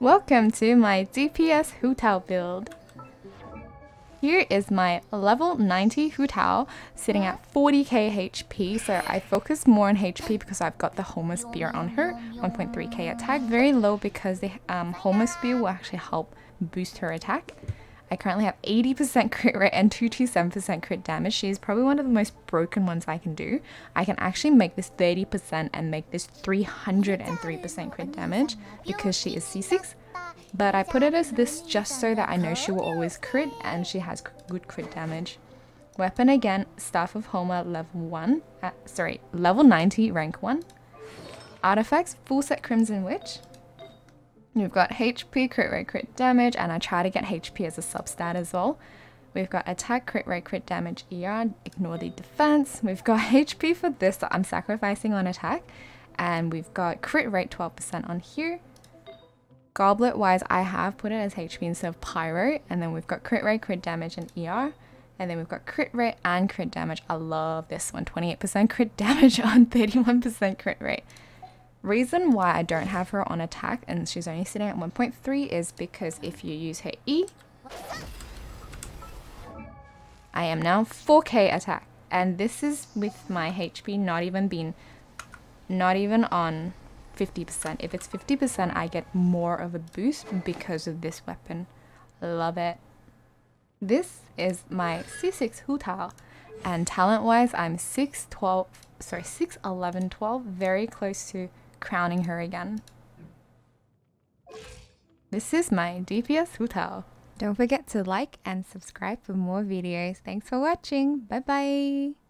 Welcome to my DPS Hu Tao build. Here is my level 90 Hu Tao sitting at 40k HP, so I focus more on HP because I've got the Homa Spear on her, 1.3k attack, very low because the um, Homa Spear will actually help boost her attack. I currently have 80% crit rate and 227% crit damage. She is probably one of the most broken ones I can do. I can actually make this 30% and make this 303% crit damage because she is C6. But I put it as this just so that I know she will always crit and she has good crit damage. Weapon again, Staff of Homa level 1, uh, sorry, level 90, rank 1. Artifacts, full set Crimson Witch. We've got HP, crit rate, crit damage, and I try to get HP as a substat as well. We've got attack, crit rate, crit damage, ER, ignore the defense. We've got HP for this that I'm sacrificing on attack. And we've got crit rate 12% on here. Goblet wise, I have put it as HP instead of Pyro. And then we've got crit rate, crit damage, and ER. And then we've got crit rate and crit damage. I love this one. 28% crit damage on 31% crit rate. Reason why I don't have her on attack and she's only sitting at 1.3 is because if you use her E, I am now 4k attack. And this is with my HP not even being, not even on 50%. If it's 50%, I get more of a boost because of this weapon. Love it. This is my C6 Hu Tao. And talent-wise, I'm 6, 12, sorry, 6, 11, 12, very close to crowning her again. This is my DPS Tao. Don't forget to like and subscribe for more videos. Thanks for watching. Bye bye.